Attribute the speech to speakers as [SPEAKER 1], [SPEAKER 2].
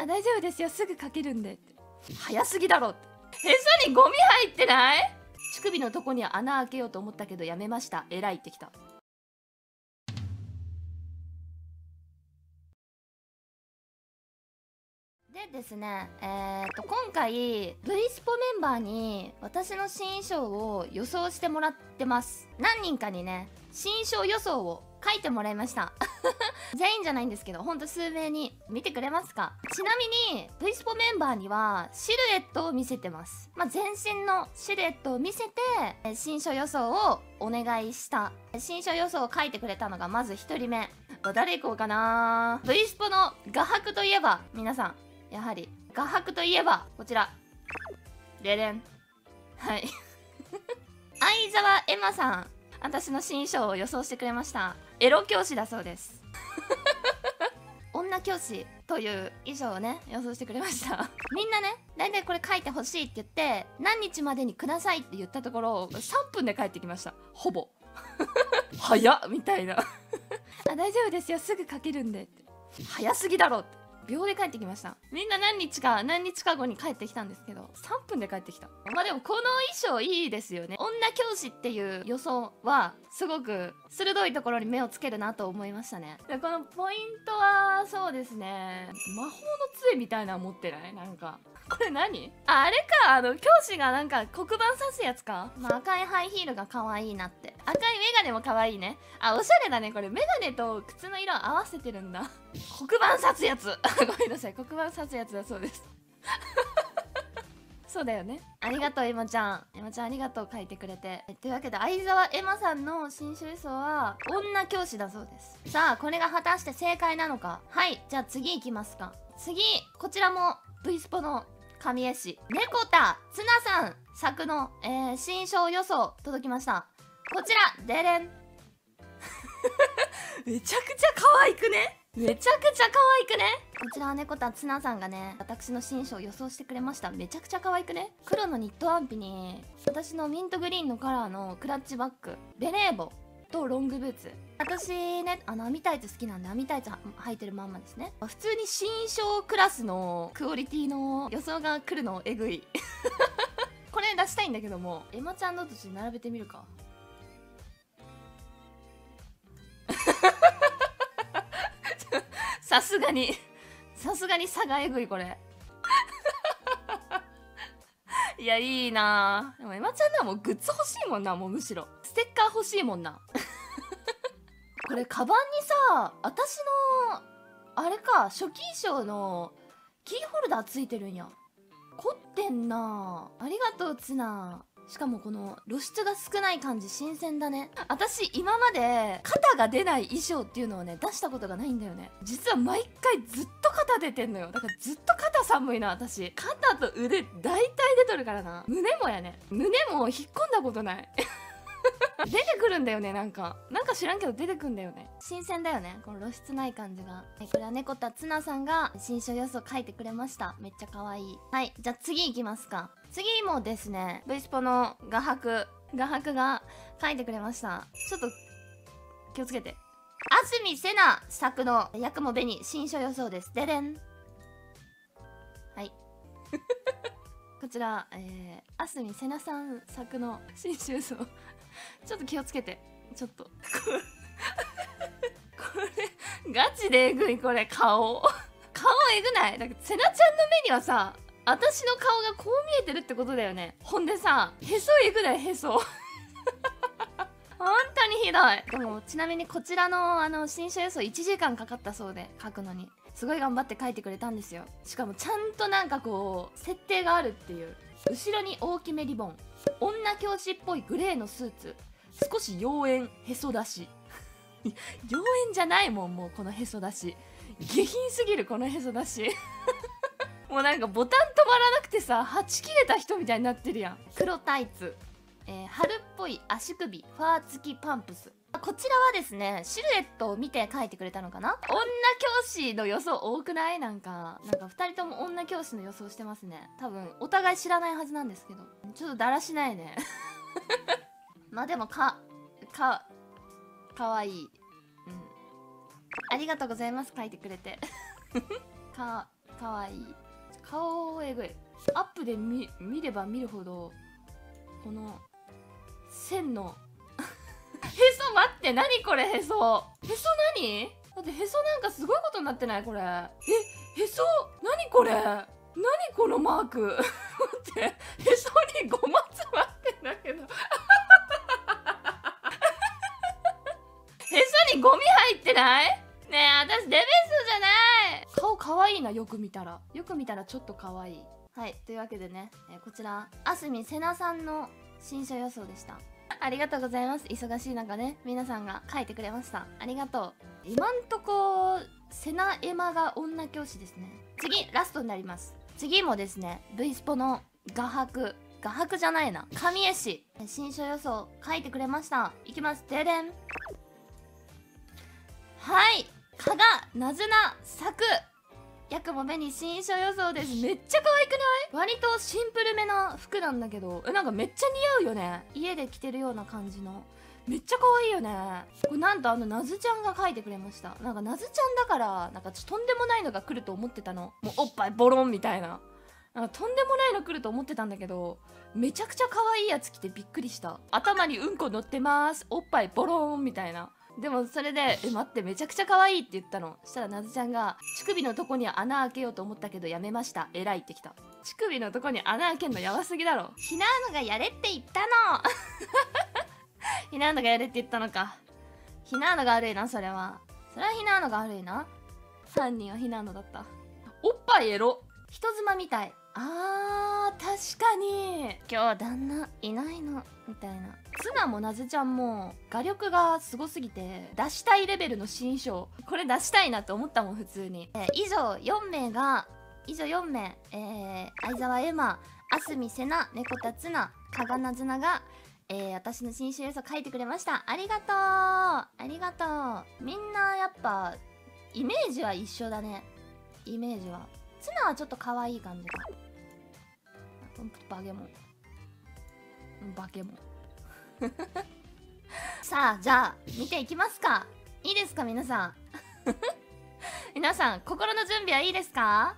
[SPEAKER 1] あ大丈夫ですよ。すぐかけるんで。って早すぎだろって。へそにゴミ入ってない？乳首のとこに穴開けようと思ったけどやめました。偉いってきた。でですね、えー、と今回 V スポメンバーに私の新衣装を予想してもらってます。何人かにね新衣装予想を書いてもらいました。全員じゃないんですけどほんと数名に見てくれますか？ちなみに V スポメンバーにはシルエットを見せてます。まあ、全身のシルエットを見せて新書予想をお願いした。新書予想を書いてくれたのがまず1人目。誰行こうかな？V スポの画伯といえば皆さん。やはり画伯といえばこちら。レレン。はい。相沢エマさん。私の新衣装を予想してくれました。エロ教師だそうです。女教師という衣装をね予想してくれました。みんなね大体これ書いてほしいって言って何日までにくださいって言ったところ3分で帰ってきました。ほぼ。早っみたいな。あ大丈夫ですよすぐ書けるんでって。早すぎだろって秒で帰ってきました。みんな何日か何日か後に帰ってきたんですけど3分で帰ってきた。まあでもこの衣装いいですよね。女教師っていう予想はすごく鋭いところに目をつけるなと思いましたね。でこのポイントはそうですね。魔法の杖みたいなの持ってない？なんか。これ何？ああれか。あの教師がなんか黒板刺すやつか、まあ、赤いハイヒールが可愛いなって。赤いメガネも可愛いね。あおしゃれだねこれ。メガネと靴の色合わせてるんだ。黒板刺すやつごめんなさい。黒板刺すやつだそうです。そうだよね。ありがとうエマちゃん。エマちゃんありがとう書いてくれて。というわけで相沢エマさんの新種層は女教師だそうです。さあこれが果たして正解なのか。はいじゃあ次いきますか。次こちらも V スポの神江市猫田ツナさん作の、えー、新章予想届きました。こちらデレン。めちゃくちゃ可愛くね？めちゃくちゃ可愛くね？こちらは猫田ツナさんがね私の新章を予想してくれました。めちゃくちゃ可愛くね？黒のニットワンピに私のミントグリーンのカラーのクラッチバッグベレー帽とロングブーツ。私ねあの網タイツ好きなんで網タイツ履いてるまんまですね。普通に新章クラスのクオリティの予想が来るのえぐい。これ出したいんだけどもエマちゃんのとして並べてみるか。さすがにさすがに差がえぐいこれ。いやいいな。でもエマちゃんはもうグッズ欲しいもんなもうむしろ。ステッカー欲しいもんな。これカバンにさ私のあれか初期衣装のキーホルダーついてるんや。凝ってんな。ありがとうツナしかもこの露出が少ない感じ新鮮だね。私今まで肩が出ない衣装っていうのをね出したことがないんだよね。実は毎回ずっと肩出てんのよ。だからずっと肩寒いな私。肩と腕大体出とるからな。胸もやね。胸も引っ込んだことない。出てくるんだよねなんか。なんか知らんけど出てくんだよね。新鮮だよね。この露出ない感じが。はいこれは猫田ツナさんが新書予想書いてくれました。めっちゃ可愛い。はいじゃあ次行きますか。次もですね V スポの画伯画伯が書いてくれました。ちょっと気をつけて。安住セナ作の「ヤクモ紅」新書予想です。ででん。はい。こちら、えー、安住セナさん作の新書予想ちょっと気をつけて。ちょっと。これガチでえぐいこれ顔。顔えぐない？だからセナちゃんの目にはさ私の顔がこう見えてるってことだよね。ほんでさへそえぐないへそ。本当にひどい。でもちなみにこちらのあの新書予想1時間かかったそうで書くのに。すごい頑張って書いてくれたんですよ。しかもちゃんとなんかこう設定があるっていう。後ろに大きめリボン。女教師っぽいグレーのスーツ。少し妖艶へそ出し。妖艶じゃないもんもうこのへそ出し。下品すぎるこのへそ出し。もうなんかボタン止まらなくてさはち切れた人みたいになってるやん。黒タイツ、えー、春っぽい足首。ファー付きパンプス。こちらはですねシルエットを見て書いてくれたのかな？女教師の予想多くない？なんかなんか2人とも女教師の予想してますね。多分お互い知らないはずなんですけど。ちょっとだらしないね。まあでもかかかわいい。うん。ありがとうございます書いてくれて。かかわいい。顔えぐい。アップで見見れば見るほどこの線のそ待って何これへそ。へそ何？だってへそなんかすごいことになってないこれ。えへそ何これ？何このマーク？待ってへそにごま詰まってんだけど。へそにゴミ入ってない？ねえ私デベスじゃない。顔かわいいなよく見たら。よく見たらちょっとかわい。いはいというわけでね、えーこちらあすみせなさんの新書予想でした。ありがとうございます。忙しい中ね皆さんが書いてくれました。ありがとう。今んとこセナエマが女教師ですね。次ラストになります。次もですね V スポの画伯。画伯じゃないな。神絵師。新書予想書いてくれました。いきます。ででん。はい。加賀なずな作。ヤクモメに新書予想です。めっちゃ可愛くない？割とシンプルめな服なんだけど。えなんかめっちゃ似合うよね。家で着てるような感じの。めっちゃ可愛いよね。これなんとあのなずちゃんが書いてくれました。なんかなずちゃんだからなんかちょっととんでもないのが来ると思ってたの。もうおっぱいボロンみたいな。なんかとんでもないの来ると思ってたんだけどめちゃくちゃ可愛いやつ着てびっくりした。頭にうんこ乗ってます。おっぱいボロンみたいなでもそれで「え待ってめちゃくちゃ可愛いって言ったの。そしたらなずちゃんが「乳首のとこに穴開けようと思ったけどやめました。偉い」ってきた。乳首のとこに穴開けんのやばすぎだろ。ひなあのがやれって言ったの。ひなあのがやれって言ったのか。ひなあのが悪いなそれは。それはひなあのが悪いな。犯人はひなあのだった。おっぱいエロ。人妻みたい。あー確かに今日旦那いないのみたいな。ツナもなずちゃんも画力がすごすぎて出したいレベルの新章。これ出したいなって思ったもん普通に、えー以上4名が以上4名えー、相沢エマあすみせな猫田ツナかがなずながえー、私の新種予想書いてくれました。ありがとう。ありがとう。みんなやっぱイメージは一緒だね。イメージは。ツナはちょっと可愛い感じだバゲモン。化け物。さあじゃあ見ていきますか。いいですか皆さん。皆さん心の準備はいいですか？